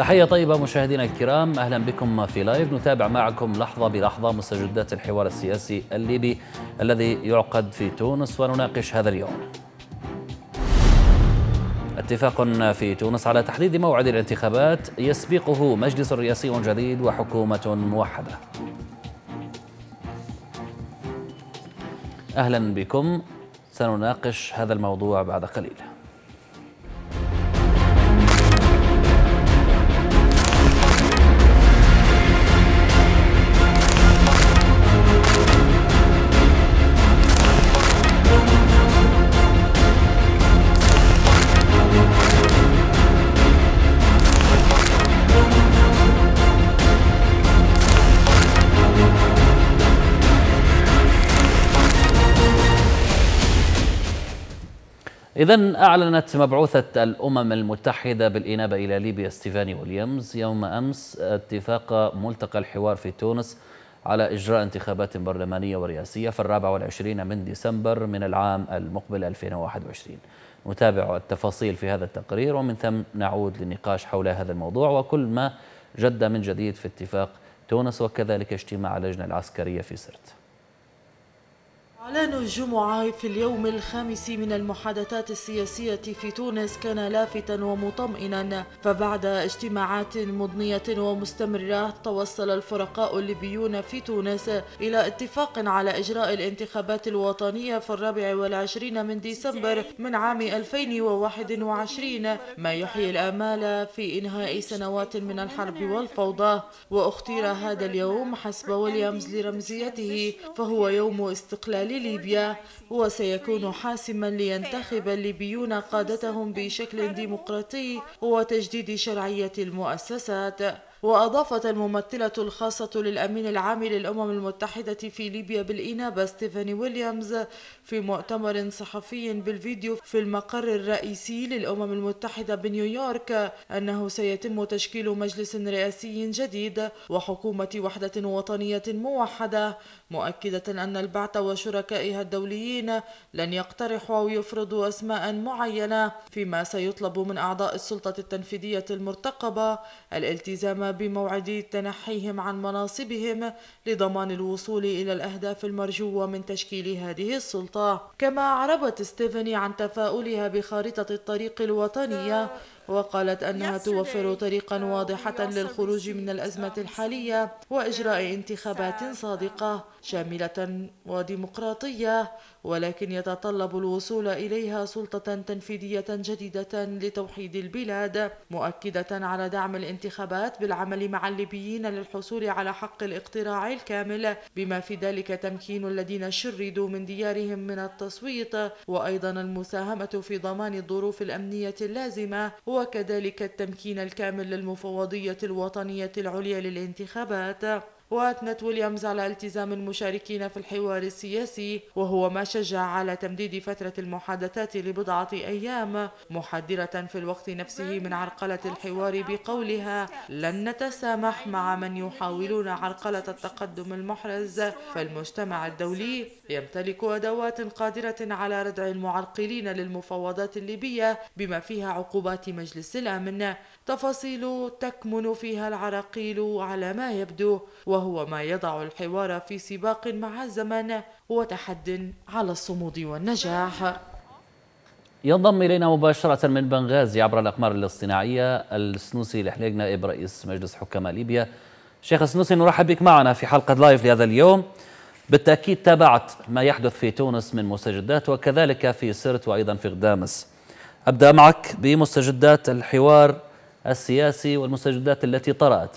تحية طيبة مشاهدينا الكرام أهلا بكم في لايف نتابع معكم لحظة بلحظة مستجدات الحوار السياسي الليبي الذي يعقد في تونس ونناقش هذا اليوم. اتفاق في تونس على تحديد موعد الانتخابات يسبقه مجلس رئاسي جديد وحكومة موحدة. أهلا بكم سنناقش هذا الموضوع بعد قليل. إذا أعلنت مبعوثة الأمم المتحدة بالإنابة إلى ليبيا ستيفاني ويليامز يوم أمس اتفاق ملتقى الحوار في تونس على إجراء انتخابات برلمانية ورئاسية في الرابع والعشرين من ديسمبر من العام المقبل 2021 نتابع التفاصيل في هذا التقرير ومن ثم نعود للنقاش حول هذا الموضوع. وكل ما جد من جديد في اتفاق تونس وكذلك اجتماع اللجنة العسكرية في سرت. إعلان الجمعة في اليوم الخامس من المحادثات السياسية في تونس كان لافتا ومطمئنا. فبعد اجتماعات مضنية ومستمرة توصل الفرقاء الليبيون في تونس إلى اتفاق على إجراء الانتخابات الوطنية في الرابع والعشرين من ديسمبر من عام 2021 ما يحيي الآمال في إنهاء سنوات من الحرب والفوضى. وأختير هذا اليوم حسب ويليامز لرمزيته فهو يوم استقلال ليبيا وسيكون حاسما لينتخب الليبيون قادتهم بشكل ديمقراطي وتجديد شرعية المؤسسات. وأضافت الممثلة الخاصة للأمين العام للأمم المتحدة في ليبيا بالإنابة ستيفاني ويليامز في مؤتمر صحفي بالفيديو في المقر الرئيسي للأمم المتحدة بنيويورك أنه سيتم تشكيل مجلس رئاسي جديد وحكومة وحدة وطنية موحدة مؤكدة أن البعث وشركائها الدوليين لن يقترحوا أو يفرضوا أسماء معينة فيما سيطلب من أعضاء السلطة التنفيذية المرتقبة الالتزام بموعد تنحيهم عن مناصبهم لضمان الوصول إلى الأهداف المرجوة من تشكيل هذه السلطة. كما أعربت ستيفاني عن تفاؤلها بخارطة الطريق الوطنية وقالت أنها توفر طريقا واضحة للخروج من الأزمة الحالية وإجراء انتخابات صادقة شاملة وديمقراطية ولكن يتطلب الوصول إليها سلطة تنفيذية جديدة لتوحيد البلاد مؤكدة على دعم الانتخابات بالعمل مع الليبيين للحصول على حق الاقتراع الكامل بما في ذلك تمكين الذين شردوا من ديارهم من التصويت وأيضا المساهمة في ضمان الظروف الأمنية اللازمة وكذلك التمكين الكامل للمفوضية الوطنية العليا للانتخابات. وأثنت ويليامز على التزام المشاركين في الحوار السياسي وهو ما شجع على تمديد فترة المحادثات لبضعة أيام محذرة في الوقت نفسه من عرقلة الحوار بقولها لن نتسامح مع من يحاولون عرقلة التقدم المحرز فالمجتمع الدولي يمتلك أدوات قادرة على ردع المعرقلين للمفاوضات الليبية بما فيها عقوبات مجلس الأمن تفاصيل تكمن فيها العراقيل على ما يبدو وهو ما يضع الحوار في سباق مع الزمن وتحد على الصمود والنجاح. ينضم إلينا مباشرة من بنغازي عبر الأقمار الاصطناعية السنوسي الحليق نائب رئيس مجلس حكماء ليبيا. شيخ السنوسي نرحب بك معنا في حلقة LIVE لهذا اليوم. بالتأكيد تابعت ما يحدث في تونس من مستجدات وكذلك في سرت وأيضا في غدامس. أبدأ معك بمستجدات الحوار السياسي والمستجدات التي طرأت.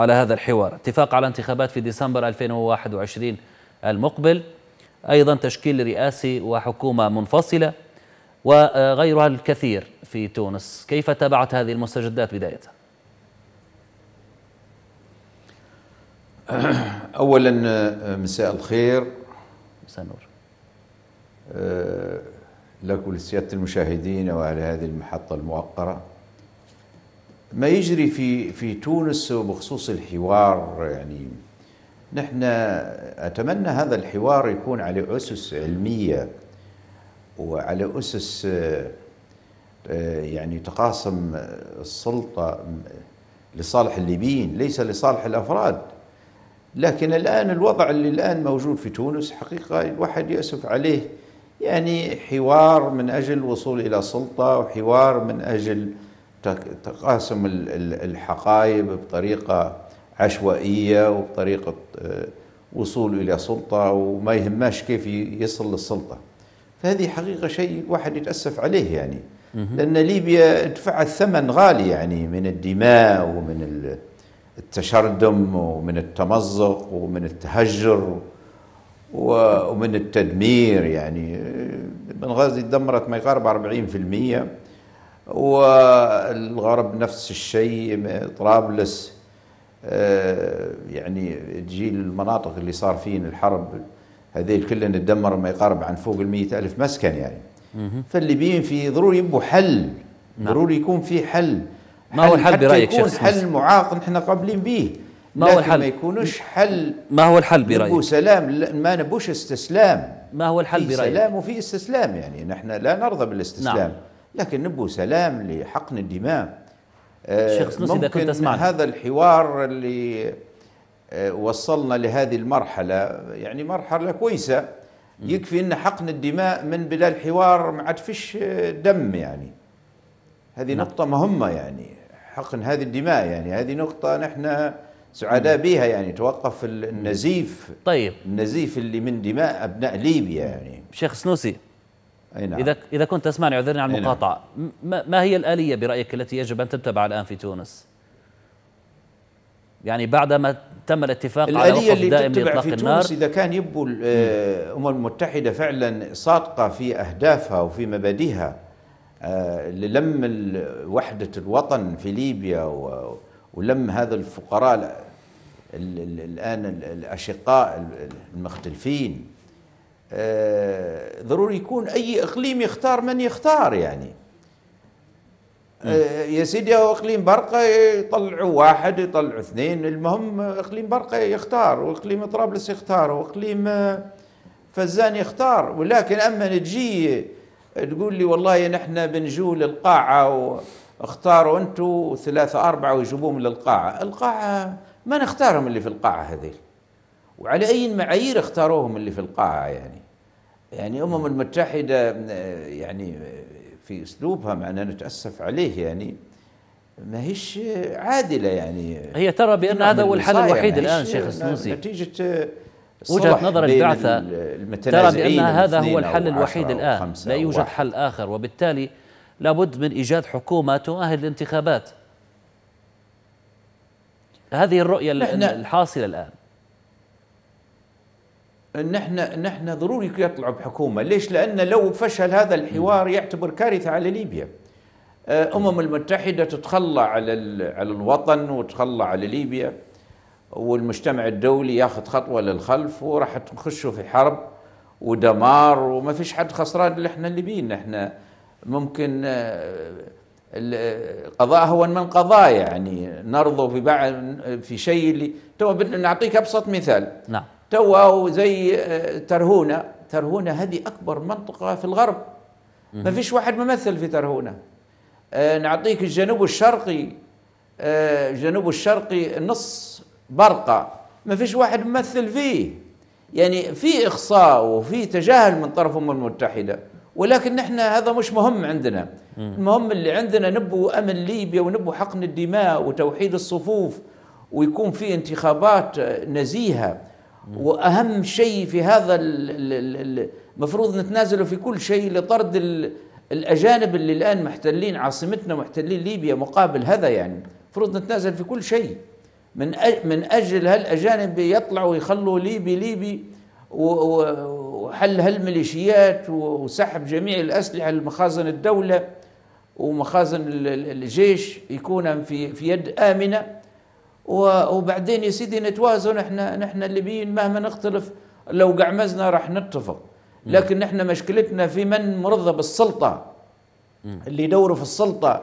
على هذا الحوار. اتفاق على انتخابات في ديسمبر 2021 المقبل. أيضا تشكيل رئاسي وحكومة منفصلة وغيرها الكثير في تونس. كيف تابعت هذه المستجدات بداية؟ أولا مساء الخير. مساء النور. لك ولسيادة المشاهدين وعلى هذه المحطة الموقرة ما يجري في في تونس بخصوص الحوار يعني نحن أتمنى هذا الحوار يكون على أسس علمية وعلى أسس يعني تقاسم السلطة لصالح الليبيين ليس لصالح الأفراد. لكن الآن الوضع اللي الآن موجود في تونس حقيقة الواحد يأسف عليه يعني حوار من أجل الوصول إلى سلطة وحوار من أجل تقاسم الحقائب بطريقة عشوائية وبطريقة آه، وصول إلى سلطة وما يهماش كيف يصل للسلطة. فهذه حقيقة شيء الواحد يتأسف عليه يعني. لأن ليبيا دفعت ثمن غالي يعني من الدماء ومن التشردم ومن التمزق ومن التهجر ومن التدمير يعني. بنغازي دمرت ما يقارب 40% والغرب نفس الشيء طرابلس آه، يعني تجي المناطق اللي صار فين الحرب هذيل كلها تدمر ما يقارب عن فوق المية ألف مسكن يعني. فالليبيين في ضروري يبوا حل نعم. ضروري يكون في حل. ما هو الحل برأيك يكون حل معاق نحن قابلين به ما هو الحل ما يكونوش حل ما هو الحل برأيك؟ نبو سلام ما نبوش استسلام. ما هو الحل برأيك؟ سلام وفي استسلام يعني. نحن لا نرضى بالإستسلام. نعم. لكن نبو سلام لحقن الدماء. آه، شيخ سنوسي إذا كنت تسمعني هذا الحوار اللي آه، وصلنا لهذه المرحلة يعني مرحلة كويسة. يكفي إن حقن الدماء من بلا الحوار ما عاد فيش دم يعني. هذه نعم. نقطة مهمة يعني حقن هذه الدماء يعني. هذه نقطة نحن سعداء بها يعني. توقف النزيف طيب. النزيف اللي من دماء أبناء ليبيا يعني. شيخ سنوسي نعم. اذا إذا كنت تسمعني اعذرني عن المقاطعة نعم. ما هي الآلية برأيك التي يجب أن تتبع الان في تونس؟ يعني بعدما تم الاتفاق على وقف دائم لإطلاق في النار تونس إذا كان يبوا الامم المتحدة فعلا صادقة في أهدافها وفي مبادئها آه، للم وحدة الوطن في ليبيا ولم هذا الفقراء الآن الأشقاء المختلفين آه، ضروري يكون أي إقليم يختار من يختار يعني. آه، يا سيدي هو إقليم برقة يطلعوا واحد يطلعوا اثنين المهم إقليم برقة يختار وإقليم طرابلس يختار وإقليم آه، فزان يختار. ولكن أما تجي تقول لي والله نحن بنجو للقاعة واختاروا أنتم ثلاثة أربعة ويجيبوهم للقاعة، القاعة ما نختارهم اللي في القاعة هذيل. وعلى أي معايير اختاروهم اللي في القاعة يعني؟ يعني الامم المتحدة يعني في أسلوبها مع ان نتأسف عليه يعني ما هيش عادلة يعني. هي ترى بأن هذا هو الحل الوحيد الآن شيخ السنوسي. نتيجة وجهة نظر البعثة ترى بأن هذا هو الحل الوحيد الآن لا يوجد حل آخر. وبالتالي لابد من إيجاد حكومة تؤهل الانتخابات هذه الرؤية الحاصلة الآن. نحن نحن ضروري يطلعوا بحكومة، ليش؟ لأن لو فشل هذا الحوار يعتبر كارثة على ليبيا. آه، أمم المتحدة تتخلى على على الوطن وتخلى على ليبيا والمجتمع الدولي ياخذ خطوة للخلف وراح تخشوا في حرب ودمار وما فيش حد خسران اللي إحنا الليبيين. إحنا ممكن القضاء هو من قضاء يعني. نرضى في بعض في شيء اللي تو نعطيك أبسط مثال. نعم. توا زي آه، ترهونة. ترهونة هذه أكبر منطقة في الغرب. ما فيش واحد ممثل في ترهونة. آه، نعطيك الجنوب الشرقي. آه، الجنوب الشرقي نص برقة. ما فيش واحد ممثل فيه. يعني في إخصاء وفي تجاهل من طرف الامم المتحدة. ولكن نحن هذا مش مهم عندنا. المهم اللي عندنا نبو أمن ليبيا ونبو حقن الدماء وتوحيد الصفوف ويكون في انتخابات نزيهة. وأهم شيء في هذا المفروض نتنازلوا في كل شيء لطرد الأجانب اللي الآن محتلين عاصمتنا محتلين ليبيا مقابل هذا يعني. المفروض نتنازل في كل شيء. من من أجل هالاجانب يطلعوا ويخلوا ليبي ليبي وحل هالميليشيات وسحب جميع الأسلحة لمخازن الدولة ومخازن الجيش يكون في في يد آمنة. وبعدين يا سيدي نتوازن إحنا نحن الليبيين مهما نختلف لو قعمزنا راح نتفق. لكن نحن مشكلتنا في من مرضى بالسلطة. اللي يدوروا في السلطة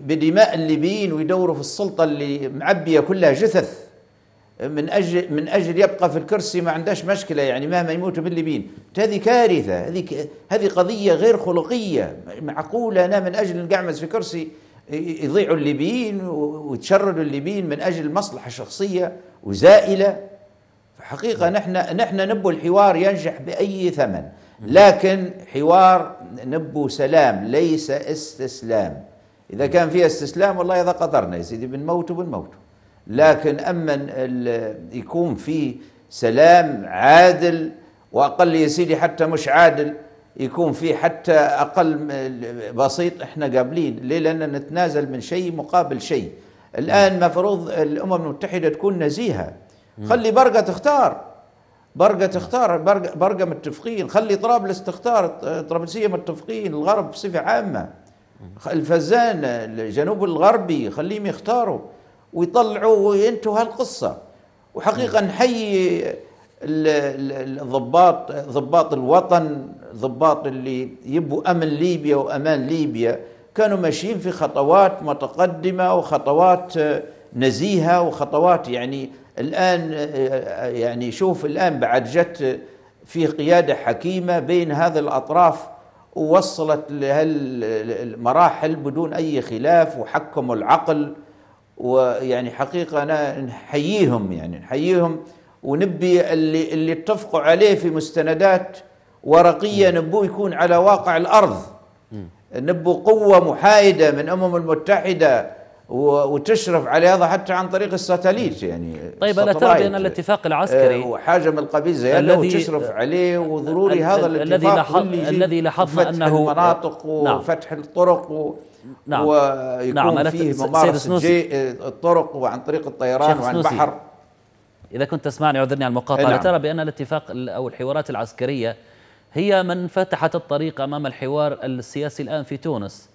بدماء الليبيين ويدوروا في السلطة اللي معبية كلها جثث. من أجل من أجل يبقى في الكرسي ما عندهاش مشكلة يعني مهما يموتوا بالليبيين. هذه كارثة هذه هذه قضية غير خلقية معقولة. أنا من أجل نقعمز في كرسي يضيعوا الليبيين ويتشردوا الليبيين من أجل مصلحة شخصية وزائلة. حقيقه نحن نحن نبو الحوار ينجح بأي ثمن. لكن حوار نبو سلام ليس استسلام. إذا كان فيها استسلام والله اذا قدرنا يا سيدي بنموت بنموت لكن أما يكون في سلام عادل وأقل يا سيدي حتى مش عادل يكون في حتى أقل بسيط. إحنا قابلين. ليه؟ لأن نتنازل من شيء مقابل شيء. الآن مفروض الأمم المتحدة تكون نزيهة. خلي برقة تختار. برقة تختار. برقه متفقين خلي طرابلس تختار. طرابلسية متفقين الغرب بصفة عامة. الفزان الجنوب الغربي خليهم يختاروا ويطلعوا وينتهوا هالقصة. وحقيقة نحيي الضباط ضباط الوطن. ضباط اللي يبوا أمن ليبيا وأمان ليبيا كانوا ماشيين في خطوات متقدمة وخطوات نزيهة وخطوات يعني الآن يعني شوف الآن بعد جت في قيادة حكيمة بين هذه الأطراف ووصلت لهالمراحل بدون أي خلاف وحكموا العقل. ويعني حقيقة أنا نحييهم يعني نحييهم ونبي اللي اللي اتفقوا عليه في مستندات ورقية نبوه يكون على واقع الأرض نبو قوة محايدة من الامم المتحدة وتشرف على هذا حتى عن طريق الساتليت يعني طيب ألا ترى بأن الاتفاق العسكري آه، وحاجة من القبيل زي الذي وتشرف عليه وضروري هذا الاتفاق الذي الذي لاحظنا انه المناطق نعم. وفتح الطرق و نعم ويكون نعم. فيه ممارسه الطرق وعن طريق الطيران وعن البحر إذا كنت تسمعني أعذرني على المقاطعة نعم. ترى بأن الاتفاق أو الحوارات العسكرية هي من فتحت الطريق أمام الحوار السياسي الآن في تونس.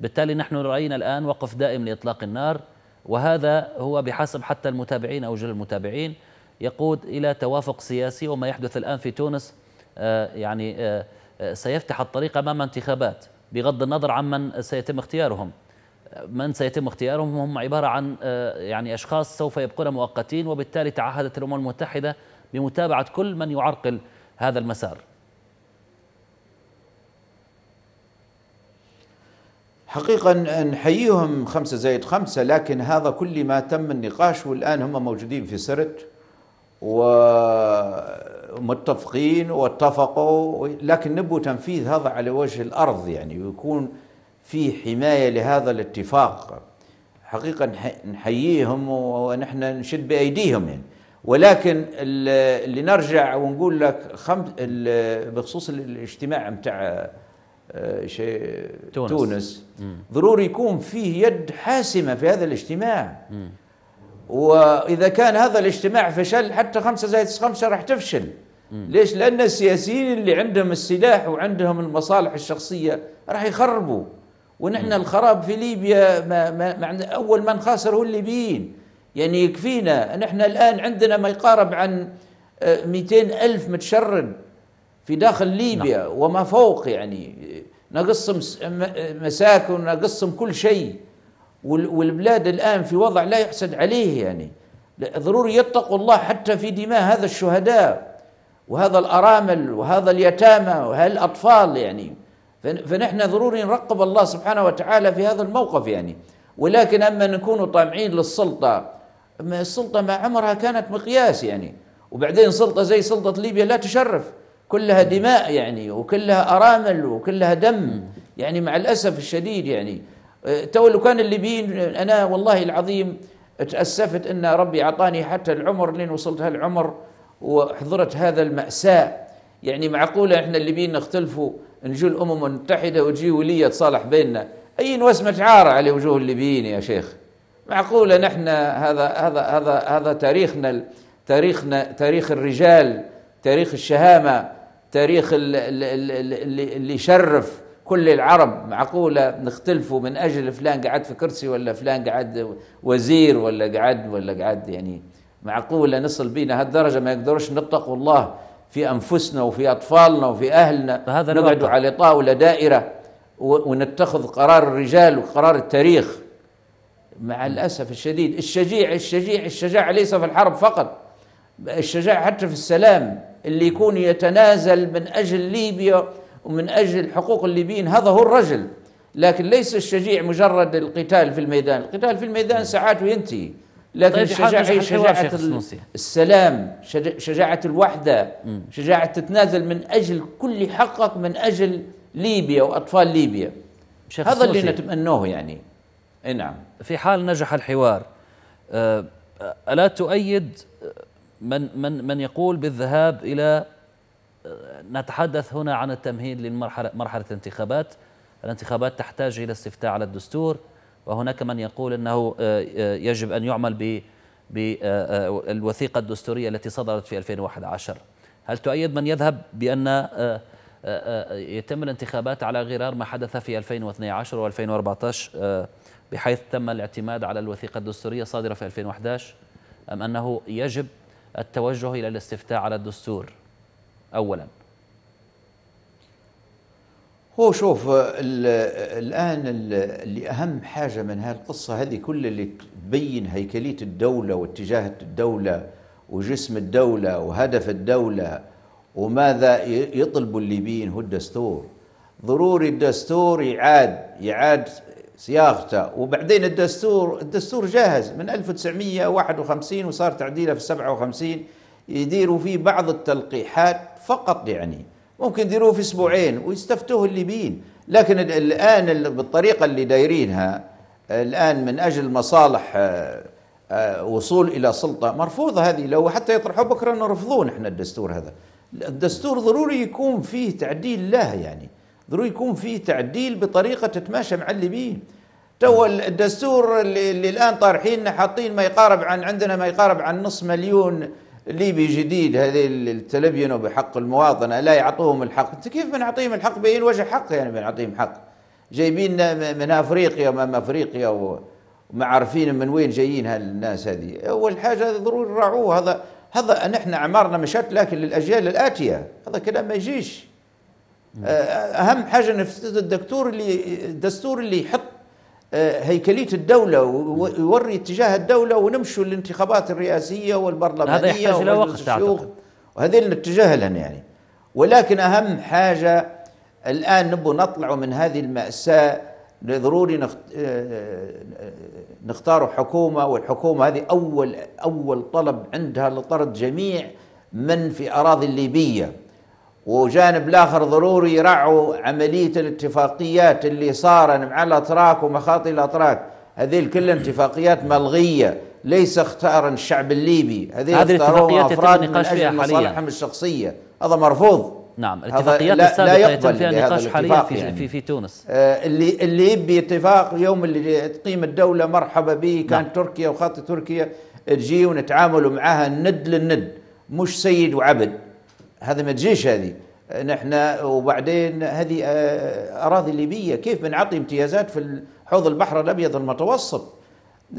بالتالي نحن رأينا الآن وقف دائم لإطلاق النار وهذا هو بحسب حتى المتابعين أو جل المتابعين يقود إلى توافق سياسي وما يحدث الآن في تونس. آه يعني آه, آه، سيفتح الطريق أمام انتخابات بغض النظر عمن سيتم اختيارهم. من سيتم اختيارهم هم عبارة عن يعني أشخاص سوف يبقون مؤقتين وبالتالي تعهدت الأمم المتحدة بمتابعة كل من يعرقل هذا المسار. حقيقة نحييهم خمسة زائد خمسة لكن هذا كل ما تم النقاش والآن هم موجودين في سرت ومتفقين واتفقوا لكن نبوا تنفيذ هذا على وجه الأرض يعني ويكون في حماية لهذا الاتفاق. حقيقة نحييهم ونحن نشد بأيديهم يعني. ولكن اللي نرجع ونقول لك بخصوص الاجتماع متاع شيء تونس, تونس. ضروري يكون فيه يد حاسمة في هذا الاجتماع. مم. وإذا كان هذا الاجتماع فشل حتى خمسة زائد خمسة راح تفشل. مم. ليش؟ لأن السياسيين اللي عندهم السلاح وعندهم المصالح الشخصية راح يخربوا. ونحن الخراب في ليبيا ما ما أول من خاسر هو الليبيين. يعني يكفينا. نحن الآن عندنا ما يقارب عن 200 آه، ألف متشرد في داخل ليبيا. نعم. وما فوق يعني. نقسم مساكن نقسم كل شيء. والبلاد الآن في وضع لا يحسد عليه يعني. ضروري يتقوا الله حتى في دماء هذا الشهداء. وهذا الأرامل وهذا اليتامى وهالأطفال يعني. فنحن ضروري نرقب الله سبحانه وتعالى في هذا الموقف يعني. ولكن أما نكون طامعين للسلطة ما السلطة ما عمرها كانت مقياس يعني. وبعدين سلطة زي سلطة ليبيا لا تشرف. كلها دماء يعني وكلها أرامل وكلها دم يعني مع الأسف الشديد يعني. تو لو كان الليبيين أنا والله العظيم تأسفت إن ربي أعطاني حتى العمر لين وصلت هالعمر وحضرت هذا المأساة. يعني معقولة إحنا الليبيين نختلفوا نجو الامم المتحده وتجي ولية تصالح بيننا. اي وسمة عارة على وجوه الليبيين يا شيخ؟ معقولة نحن هذا هذا هذا هذا تاريخنا تاريخنا تاريخ الرجال تاريخ الشهامة. تاريخ اللي, اللي يشرف كل العرب. معقولة نختلفوا من أجل فلان قعد في كرسي ولا فلان قعد وزير ولا قعد ولا قعد يعني. معقولة نصل بينا هالدرجة ما يقدروش نتقوا الله في أنفسنا وفي أطفالنا وفي أهلنا. فهذا نقعد على طاولة دائرة ونتخذ قرار الرجال وقرار التاريخ. مع الأسف الشديد الشجيع الشجيع الشجاعه ليس في الحرب فقط. الشجاعة حتى في السلام اللي يكون يتنازل من أجل ليبيا ومن أجل حقوق الليبيين هذا هو الرجل. لكن ليس الشجيع مجرد القتال في الميدان. القتال في الميدان ساعات وينتهي لكن طيب الشجاعة هي شجاعة. السلام شج- شجاعة الوحدة شجاعة تتنازل من أجل كل حقك من أجل ليبيا وأطفال ليبيا. هذا اللي. نتمنوه يعني. نعم. في حال نجح الحوار آه، ألا تؤيد من من من يقول بالذهاب إلى آه، نتحدث هنا عن التمهيد للمرحلة مرحلة الانتخابات. الانتخابات تحتاج إلى استفتاء على الدستور وهناك من يقول أنه آه، آه، يجب أن يعمل ب بالوثيقة الدستورية التي صدرت في 2011 هل تؤيد من يذهب آه، يتم الانتخابات على غرار ما حدث في 2012 و2014 آه، بحيث تم الاعتماد على الوثيقة الدستورية الصادرة في 2011 أم أنه يجب التوجه إلى الاستفتاء على الدستور. أولا. هو شوف ال- الآن ال- اللي أهم حاجة من هالقصة هذه كل اللي تبين هيكلية الدولة واتجاه الدولة وجسم الدولة وهدف الدولة وماذا يطلب الليبيين هو الدستور. ضروري الدستور يعاد يعاد صياغته وبعدين الدستور الدستور جاهز من 1951 وصار تعديله في 57 يديروا فيه بعض التلقيحات فقط يعني. ممكن يديروه في أسبوعين ويستفتوه الليبيين. لكن ال- الآن ال- بالطريقة اللي دايرينها الآن من أجل مصالح آه، آه، وصول إلى سلطة مرفوضة هذه. لو حتى يطرحوا بكرة نرفضون إحنا الدستور هذا. الدستور ضروري يكون فيه تعديل له يعني. ضروري يكون فيه تعديل بطريقة تتماشى مع الليبيين تو الدستور اللي, اللي الآن طارحين حاطين ما يقارب عن عندنا ما يقارب عن نص مليون ليبي جديد هذه اللي بحق المواطنة لا يعطوهم الحق. أنت كيف بنعطيهم الحق؟ باين وجه حق يعني بنعطيهم حق. جايبين من أفريقيا ومن أفريقيا وما عارفين من وين جايين هالناس هذه. أول حاجة ضروري نراعوه هذا هذا نحن أعمارنا مشت لكن للأجيال الآتية. هذا كلام ما يجيش. أهم حاجة نفترض الدكتور اللي الدستور اللي يحط آه، هيكلية الدولة ويوري اتجاه الدولة ونمشوا الانتخابات الرئاسية والبرلمانية هذا يحتاج ومجلس وقت؟ وهذه اللي نتجه لهن يعني. ولكن أهم حاجة الآن نبغى نطلعوا من هذه المأساة ضروري نخت... آه، نختاروا حكومة والحكومة هذه اول أول طلب عندها لطرد جميع من في أراضي الليبية. وجانب الآخر ضروري يرعوا عملية الاتفاقيات اللي صار مع الأتراك ومخاطي الأتراك هذه كلها اتفاقيات ملغية ليس اختارا الشعب الليبي هذه هذه الاتفاقيات يتم النقاش فيها حالياً. مصالحهم الشخصية هذا مرفوض نعم الاتفاقيات لا- لا السابقة يتم فيها النقاش حاليا في, يعني. في, في تونس آه، اللي اللي يبي اتفاق يوم اللي تقيم الدولة مرحبا به كان نعم. تركيا وخاطر تركيا تجي ونتعاملوا معاها ند للند مش سيد وعبد هذا ما تجيش هذه. آه، نحن وبعدين هذه آه، أراضي ليبية. كيف بنعطي امتيازات في حوض البحر الأبيض المتوسط؟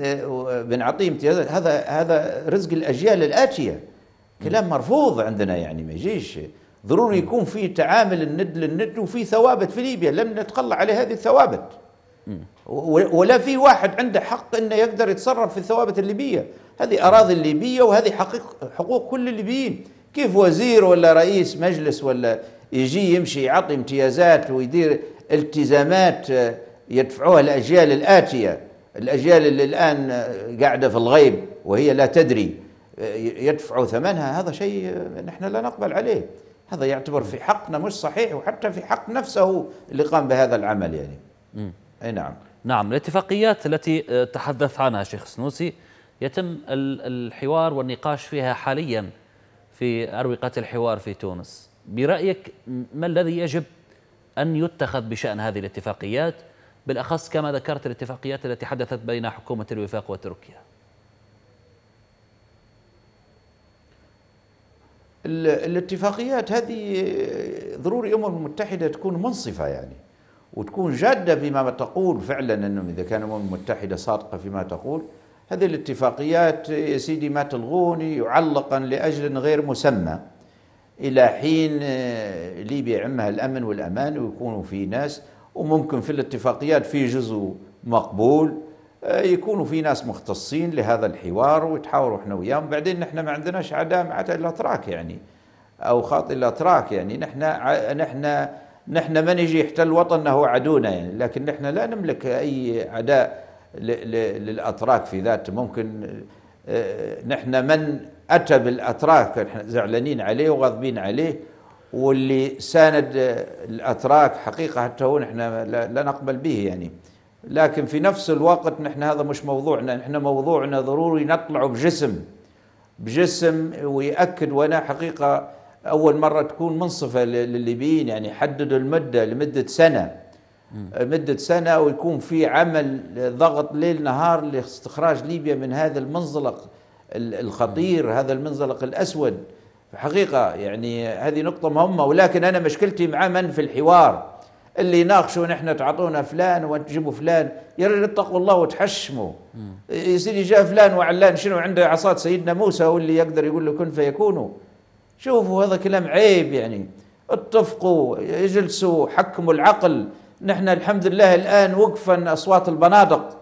آه، بنعطيه امتيازات. هذا هذا رزق الأجيال الآتية. كلام مرفوض عندنا يعني ما يجيش. ضروري يكون في تعامل الند للند وفي ثوابت في ليبيا. لم نتخلى عليه هذه الثوابت. ولا في واحد عنده حق إنه يقدر يتصرف في الثوابت الليبية. هذه أراضي الليبية وهذه حقيق حقوق كل الليبيين. كيف وزير ولا رئيس مجلس ولا يجي يمشي يعطي امتيازات ويدير التزامات آه، يدفعوها الاجيال الآتية. الأجيال اللي الآن آه، قاعدة في الغيب وهي لا تدري آه، يدفعوا ثمنها. هذا شيء نحن لا نقبل عليه. هذا يعتبر في حقنا مش صحيح وحتى في حق نفسه اللي قام بهذا العمل يعني. أي نعم. نعم. الاتفاقيات التي تحدث عنها شيخ سنوسي يتم ال- الحوار والنقاش فيها حاليا. في أروقة الحوار في تونس. برأيك ما الذي يجب أن يتخذ بشأن هذه الاتفاقيات؟ بالأخص كما ذكرت الاتفاقيات التي حدثت بين حكومة الوفاق وتركيا. ال- الاتفاقيات هذه ضروري الامم المتحدة تكون منصفة يعني وتكون جادة فيما تقول فعلا انه إذا كان الامم المتحدة صادقة فيما تقول. هذه الاتفاقيات يا سيدي ما تلغوني يعلقا لأجل غير مسمى. إلى حين آه، ليبيا يعمها الأمن والأمان ويكونوا في ناس وممكن في الاتفاقيات في جزء مقبول آه، يكونوا في ناس مختصين لهذا الحوار ويتحاوروا إحنا وياهم. بعدين نحن ما عندناش عداء مع الأتراك يعني أو خاطئ الأتراك يعني. نحن نحن نحن من يجي يحتل وطننا هو عدونا يعني. لكن نحن لا نملك أي عداء للأتراك في ذات ممكن آه، نحن من أتى بالأتراك نحن زعلانين عليه وغاضبين عليه واللي ساند الأتراك حقيقة حتى هو نحن لا نقبل به يعني. لكن في نفس الوقت نحن هذا مش موضوعنا. نحن موضوعنا ضروري نطلع بجسم بجسم ويأكد وأنا حقيقة أول مرة تكون منصفة للليبيين يعني حددوا المدة لمدة سنة. مدة سنة ويكون في عمل ضغط ليل نهار لاستخراج ليبيا من هذا المنزلق الخطير هذا المنزلق الأسود. حقيقة يعني هذه نقطة مهمة ولكن أنا مشكلتي مع من في الحوار؟ اللي يناقشوا نحن تعطونا فلان وتجيبوا فلان يا رجل اتقوا الله وتحشموا. يا سيدي جاء فلان وعلان شنو عنده عصات سيدنا موسى واللي يقدر يقول له كن فيكونوا؟ شوفوا هذا كلام عيب يعني. اتفقوا اجلسوا حكموا العقل. نحن الحمد لله الآن وقفا أصوات البنادق.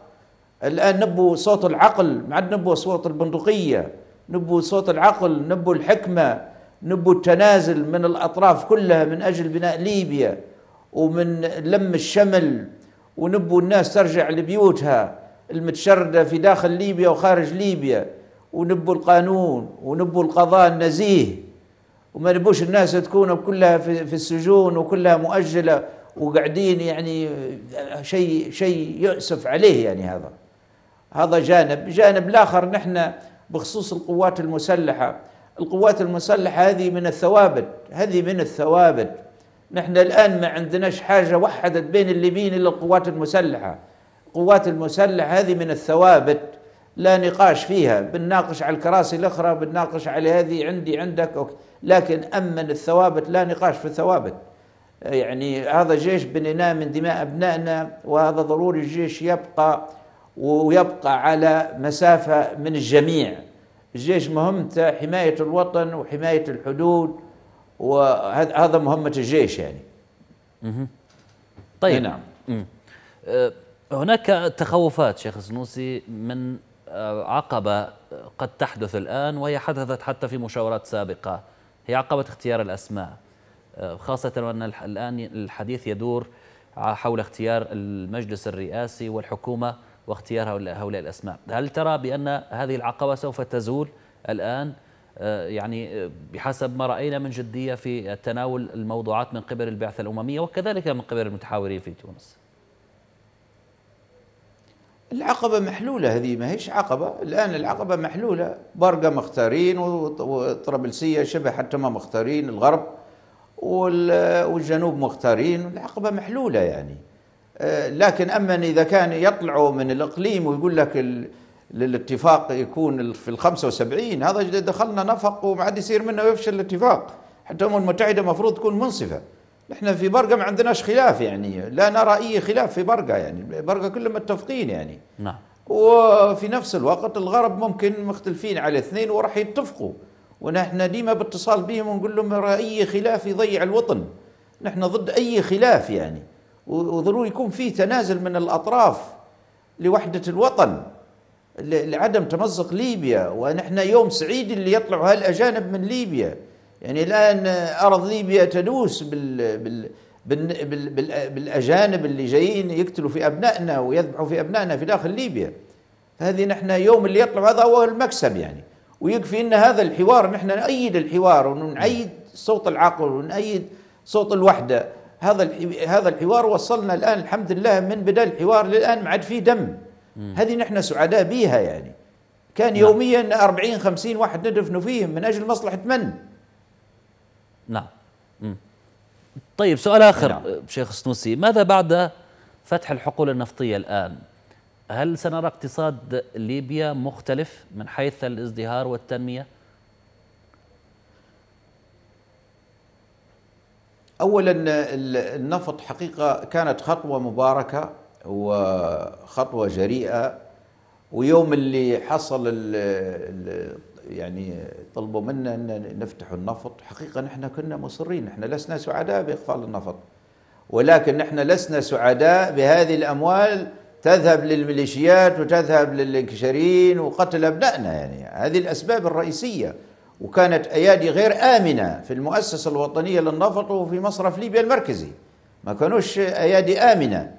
الآن نبو صوت العقل ما عاد نبو صوت البندقية نبو صوت العقل نبو الحكمة نبو التنازل من الأطراف كلها من أجل بناء ليبيا ومن لم الشمل ونبو الناس ترجع لبيوتها المتشردة في داخل ليبيا وخارج ليبيا ونبو القانون ونبو القضاء النزيه. وما نبوش الناس تكون كلها في السجون وكلها مؤجلة وقاعدين يعني شيء شيء يؤسف عليه يعني هذا. هذا جانب. جانب الآخر نحن بخصوص القوات المسلحة. القوات المسلحة هذه من الثوابت. هذه من الثوابت. نحن الآن ما عندناش حاجة وحدت بين الليبيين إلا القوات المسلحة. القوات المسلحة هذه من الثوابت. لا نقاش فيها. بنناقش على الكراسي الأخرى بنناقش على هذه عندي عندك لكن أما الثوابت لا نقاش في الثوابت. يعني هذا جيش بنيناه من دماء أبنائنا وهذا ضروري الجيش يبقى ويبقى على مسافة من الجميع. الجيش مهمته حماية الوطن وحماية الحدود وهذا مهمة الجيش يعني. طيب. نعم. أه، هناك تخوفات شيخ سنوسي من أه، عقبة قد تحدث الآن وهي حدثت حتى في مشاورات سابقة. هي عقبة اختيار الأسماء. خاصة وأن الآن الحديث يدور حول اختيار المجلس الرئاسي والحكومة واختيار هؤلاء الأسماء. هل ترى بأن هذه العقبة سوف تزول الآن؟ آه، يعني آه، بحسب ما رأينا من جدية في تناول الموضوعات من قبل البعثة الأممية وكذلك من قبل المتحاورين في تونس. العقبة محلولة هذه ما هيش عقبة. الآن العقبة محلولة. برقة مختارين وطرابلسية شبه حتى ما مختارين الغرب. والجنوب مختارين العقبة محلولة يعني. آه، لكن أما إذا كان يطلعوا من الإقليم ويقول لك الاتفاق يكون في ال 75 هذا دخلنا نفق وما عاد يصير منه ويفشل الاتفاق. حتى الأمم المتحدة المفروض تكون منصفة. إحنا في برقة ما عندناش خلاف يعني. لا نرى أي خلاف في برقة يعني. برقة كلهم متفقين يعني. نعم. وفي نفس الوقت الغرب ممكن مختلفين على اثنين وراح يتفقوا. ونحن ديما باتصال بهم ونقول لهم أي خلاف يضيع الوطن. نحن ضد أي خلاف يعني. وضروري يكون في تنازل من الأطراف لوحدة الوطن لعدم تمزق ليبيا. ونحن يوم سعيد اللي يطلعوا هالأجانب من ليبيا. يعني الآن أرض ليبيا تدوس بال بال بال بال بالأجانب اللي جايين يقتلوا في أبنائنا ويذبحوا في أبنائنا في داخل ليبيا. هذه نحن يوم اللي يطلع هذا هو المكسب يعني. ويكفي إن هذا الحوار نحن نأيد الحوار ونعيد صوت العقل ونأيد صوت الوحدة هذا هذا الحوار وصلنا الآن الحمد لله من بدا الحوار للآن ما عاد فيه دم هذه نحن سعداء بها يعني كان نعم. يوميا 40 50 واحد ندفن فيهم من أجل مصلحة من؟ نعم طيب سؤال آخر نعم. شيخ السنوسي ماذا بعد فتح الحقول النفطية الآن؟ هل سنرى اقتصاد ليبيا مختلف من حيث الازدهار والتنمية؟ اولا النفط حقيقة كانت خطوة مباركة وخطوة جريئة ويوم اللي حصل يعني طلبوا منا أن نفتح النفط حقيقة نحن كنا مصرين نحن لسنا سعداء بإقفال النفط ولكن نحن لسنا سعداء بهذه الأموال تذهب للميليشيات وتذهب للانكشاريين وقتل أبنائنا يعني. هذه الأسباب الرئيسية. وكانت أيادي غير آمنة في المؤسسة الوطنية للنفط وفي مصرف ليبيا المركزي. ما كانوش أيادي آمنة.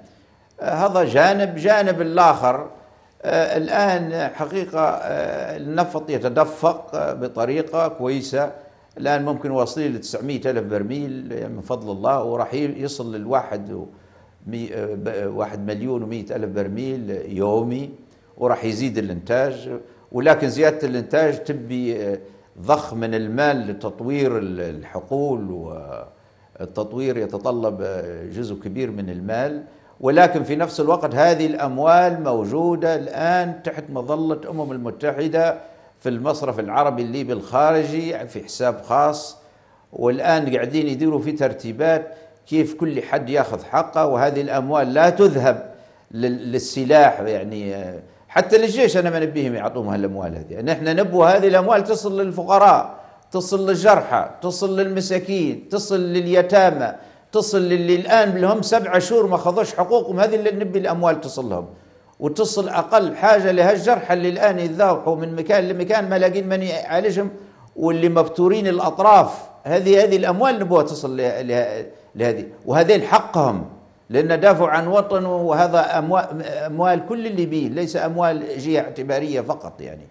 هذا جانب جانب الآخر الآن حقيقة النفط يتدفق بطريقة كويسة. الآن ممكن واصلين ل 900 ألف برميل من فضل الله وراح يصل للواحد واحد مليون و100 ألف برميل يومي وراح يزيد الإنتاج. ولكن زيادة الإنتاج تبي ضخ من المال لتطوير الحقول والتطوير يتطلب جزء كبير من المال. ولكن في نفس الوقت هذه الأموال موجودة الآن تحت مظلة الأمم المتحدة في المصرف العربي الليبي الخارجي في حساب خاص. والآن قاعدين يديروا في ترتيبات كيف كل حد ياخذ حقه وهذه الأموال لا تذهب للسلاح يعني حتى للجيش أنا ما نبيهم يعطوهم هالأموال هذه. نحن نبغى هذه الأموال تصل للفقراء تصل للجرحى تصل للمساكين تصل لليتامى تصل للي الان لهم سبعة شهور ما خذوش حقوقهم هذه اللي نبي الأموال تصل لهم. وتصل أقل حاجة لهالجرحى اللي الآن يتذابحوا من مكان لمكان ما لاقين من يعالجهم واللي مبتورين الأطراف. هذه هذه الأموال نبغى تصل لهذه. وهذين حقهم لأن دافعوا عن وطن وهذا أموال, كل الليبيين ليس أموال جهة اعتبارية فقط يعني.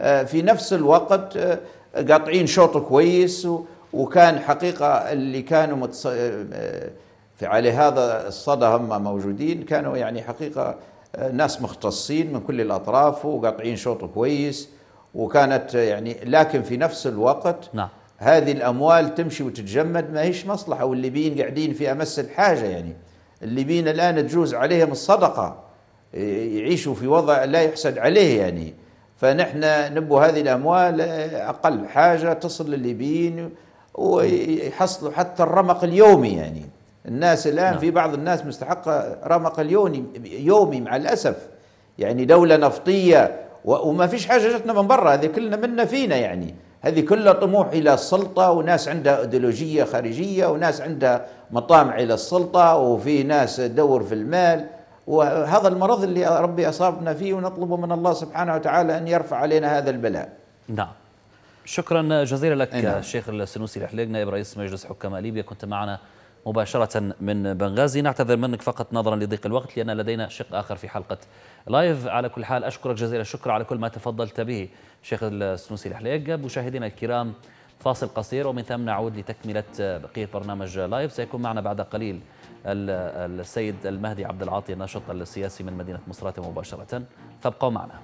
آه، في نفس الوقت آه، قاطعين شوط كويس وكان حقيقة اللي كانوا متص... آه، في على هذا الصدى هم موجودين كانوا يعني حقيقة ناس مختصين من كل الأطراف وقاطعين شوط كويس وكانت يعني لكن في نفس الوقت نعم. هذه الأموال تمشي وتتجمد ما هيش مصلحة والليبيين قاعدين في أمس الحاجة يعني. الليبيين الآن تجوز عليهم الصدقة يعيشوا في وضع لا يحسد عليه يعني. فنحن نبو هذه الأموال أقل حاجة تصل للليبيين ويحصلوا حتى الرمق اليومي يعني. الناس الآن نعم. في بعض الناس مستحقة رمق اليومي يومي مع الأسف. يعني دولة نفطية وما فيش حاجة جتنا من برا هذه كلنا منا فينا يعني. هذه كلها طموح إلى السلطة وناس عندها إيديولوجية خارجية وناس عندها مطامع إلى السلطة وفي ناس تدور في المال. وهذا المرض اللي ربي أصابنا فيه ونطلب من الله سبحانه وتعالى أن يرفع علينا هذا البلاء. نعم. شكرا جزيلا لك نعم. الشيخ السنوسي الحليق نائب رئيس مجلس حكام ليبيا. كنت معنا مباشرة من بنغازي. نعتذر منك فقط نظرا لضيق الوقت لأن لدينا شق آخر في حلقة لايف على كل حال أشكرك جزيلا الشكر على كل ما تفضلت به شيخ السنوسي الحليق. مشاهدينا الكرام فاصل قصير ومن ثم نعود لتكملة بقية برنامج لايف سيكون معنا بعد قليل السيد المهدي عبد العاطي الناشط السياسي من مدينة مصراتة مباشرة. فابقوا معنا.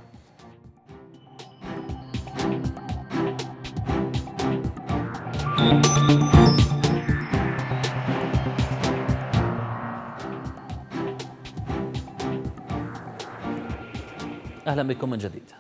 أهلا بكم من جديد.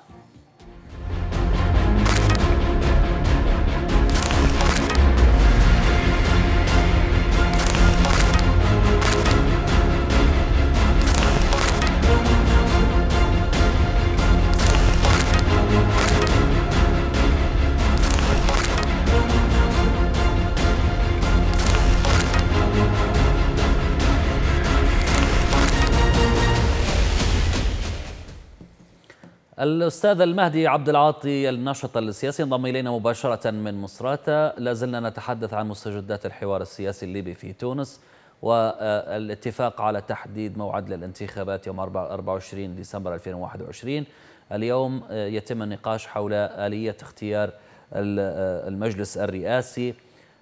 الأستاذ المهدي عبد العاطي الناشط السياسي انضم إلينا مباشرة من مصراتة لا زلنا نتحدث عن مستجدات الحوار السياسي الليبي في تونس والاتفاق على تحديد موعد للانتخابات يوم 24 ديسمبر 2021 اليوم يتم النقاش حول آلية اختيار المجلس الرئاسي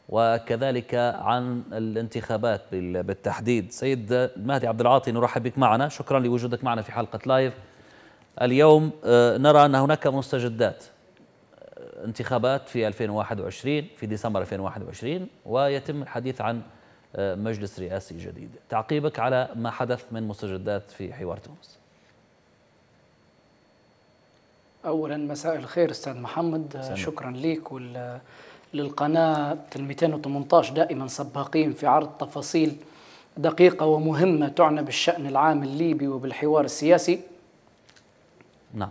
وكذلك عن الانتخابات بالتحديد. سيد المهدي عبد العاطي نرحب بك معنا. شكرا لوجودك معنا في حلقة لايف. اليوم آه، نرى أن هناك مستجدات آه، انتخابات في 2021 في ديسمبر 2021 ويتم الحديث عن آه، مجلس رئاسي جديد. تعقيبك على ما حدث من مستجدات في حوار تونس. اولا مساء الخير أستاذ محمد. سنة. شكرا لك وللقناه 218 دائما سباقين في عرض تفاصيل دقيقة ومهمة تعنى بالشأن العام الليبي وبالحوار السياسي. نعم.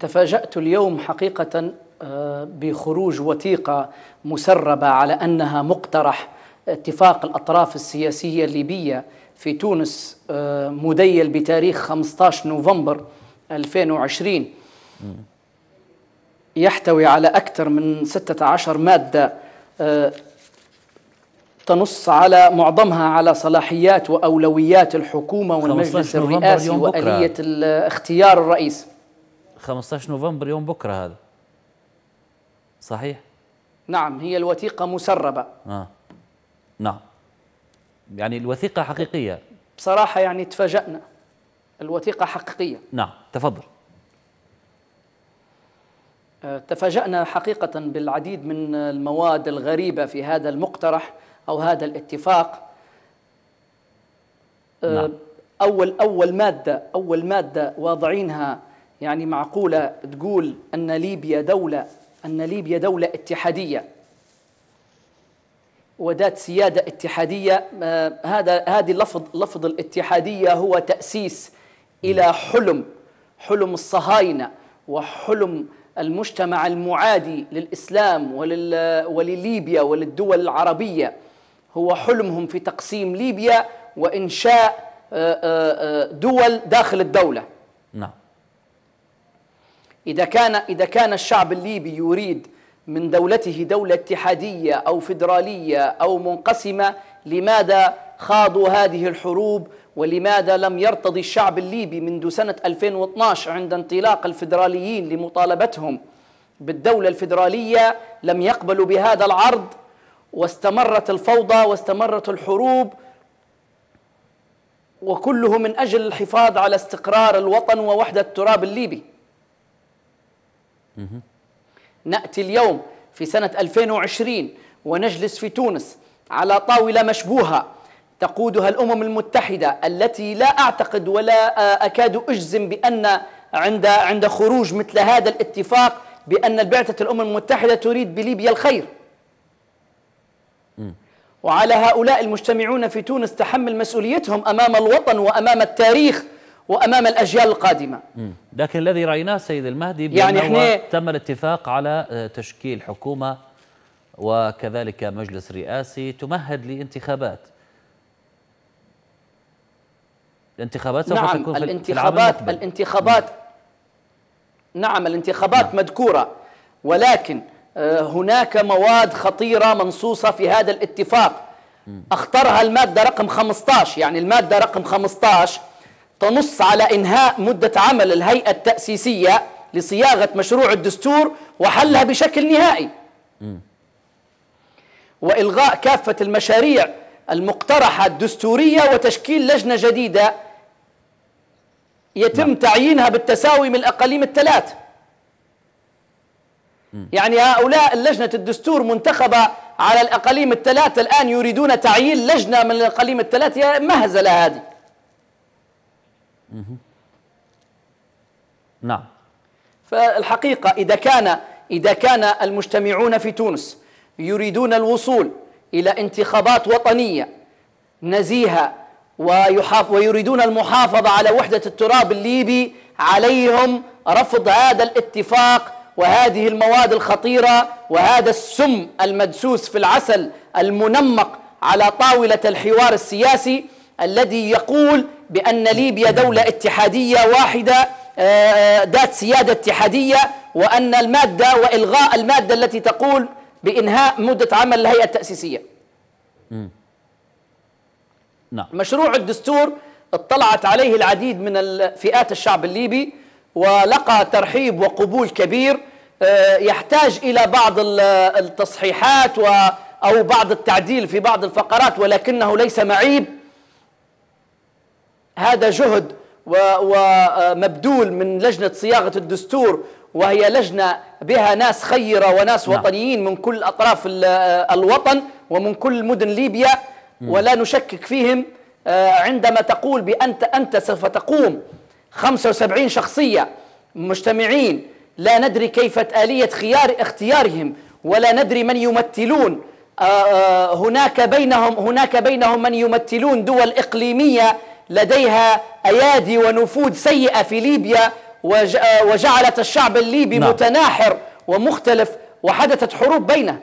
تفاجأت اليوم حقيقة آه، بخروج وثيقة مسربة على أنها مقترح اتفاق الأطراف السياسية الليبية في تونس آه، مديل بتاريخ 15 نوفمبر 2020 يحتوي على أكثر من 16 مادة آه، تنص على معظمها على صلاحيات وأولويات الحكومة والمجلس 15 نوفمبر الرئاسي ال- اختيار الرئيس. 15 نوفمبر يوم بكرة هذا. صحيح؟ نعم هي الوثيقة مسربة. آه. نعم. يعني الوثيقة حقيقية. بصراحة يعني تفاجأنا. الوثيقة حقيقية. نعم تفضل. آه، تفاجأنا حقيقة بالعديد من المواد الغريبة في هذا المقترح. أو هذا الاتفاق. آه، نعم. أول أول مادة أول مادة واضعينها يعني معقولة تقول أن ليبيا دولة أن ليبيا دولة اتحادية. وذات سيادة اتحادية آه، هذا هذه لفظ لفظ الاتحادية هو تأسيس إلى حلم حلم الصهاينة وحلم المجتمع المعادي للإسلام ولل ولليبيا وللدول العربية. هو حلمهم في تقسيم ليبيا وإنشاء آه، آه، آه، دول داخل الدولة. نعم. إذا كان إذا كان الشعب الليبي يريد من دولته دولة اتحادية أو فيدرالية أو منقسمة لماذا خاضوا هذه الحروب؟ ولماذا لم يرتضي الشعب الليبي منذ سنة 2012 عند انطلاق الفيدراليين لمطالبتهم بالدولة الفيدرالية؟ لم يقبلوا بهذا العرض؟ واستمرت الفوضى واستمرت الحروب وكله من أجل الحفاظ على استقرار الوطن ووحدة التراب الليبي. نأتي اليوم في سنة 2020 ونجلس في تونس على طاولة مشبوهة تقودها الأمم المتحدة التي لا أعتقد ولا أكاد أجزم بأن عند عند خروج مثل هذا الاتفاق بأن البعثة الأمم المتحدة تريد بليبيا الخير. وعلى هؤلاء المجتمعون في تونس تحمل مسؤوليتهم أمام الوطن وأمام التاريخ وأمام الأجيال القادمة مم. لكن الذي رأيناه سيد المهدي يعني إحنا- تم الاتفاق على آه، تشكيل حكومة وكذلك مجلس رئاسي تمهد لانتخابات الانتخابات سوف نعم تكون في ال- في الانتخابات المقبل. الانتخابات نعم الانتخابات مذكورة ولكن هناك مواد خطيرة منصوصة في هذا الاتفاق. اختارها المادة رقم 15 يعني المادة رقم 15 تنص على إنهاء مدة عمل الهيئة التأسيسية لصياغة مشروع الدستور وحلها بشكل نهائي. وإلغاء كافة المشاريع المقترحة الدستورية وتشكيل لجنة جديدة يتم تعيينها بالتساوي من الأقاليم الثلاث. يعني هؤلاء اللجنة الدستور منتخبة على الأقاليم الثلاث الآن يريدون تعيين لجنة من الأقاليم الثلاث يا مهزلة هذه. نعم. فالحقيقة إذا كان إذا كان المجتمعون في تونس يريدون الوصول إلى انتخابات وطنية نزيهة ويحاف ويريدون المحافظة على وحدة التراب الليبي عليهم رفض هذا الاتفاق وهذه المواد الخطيرة وهذا السم المدسوس في العسل المنمق على طاولة الحوار السياسي الذي يقول بأن ليبيا دولة اتحادية واحدة آه، ذات سيادة اتحادية وأن المادة وإلغاء المادة التي تقول بإنهاء مدة عمل الهيئة التأسيسية. نعم. مشروع الدستور اطلعت عليه العديد من فئات الشعب الليبي ولقى ترحيب وقبول كبير آه، يحتاج إلى بعض ال- التصحيحات أو بعض التعديل في بعض الفقرات ولكنه ليس معيب. هذا جهد ومبذول من لجنة صياغة الدستور وهي لجنة بها ناس خيرة وناس نعم. وطنيين من كل أطراف ال- الوطن ومن كل مدن ليبيا ولا نشكك فيهم. آه، عندما تقول بأنت أنت سوف تقوم 75 شخصية مجتمعين. لا ندري كيف آلية خيار اختيارهم ولا ندري من يمثلون. آه، آه، هناك بينهم هناك بينهم من يمثلون دول إقليمية لديها أيادي ونفوذ سيئة في ليبيا آه، وجعلت الشعب الليبي نعم. متناحر ومختلف وحدثت حروب بينه.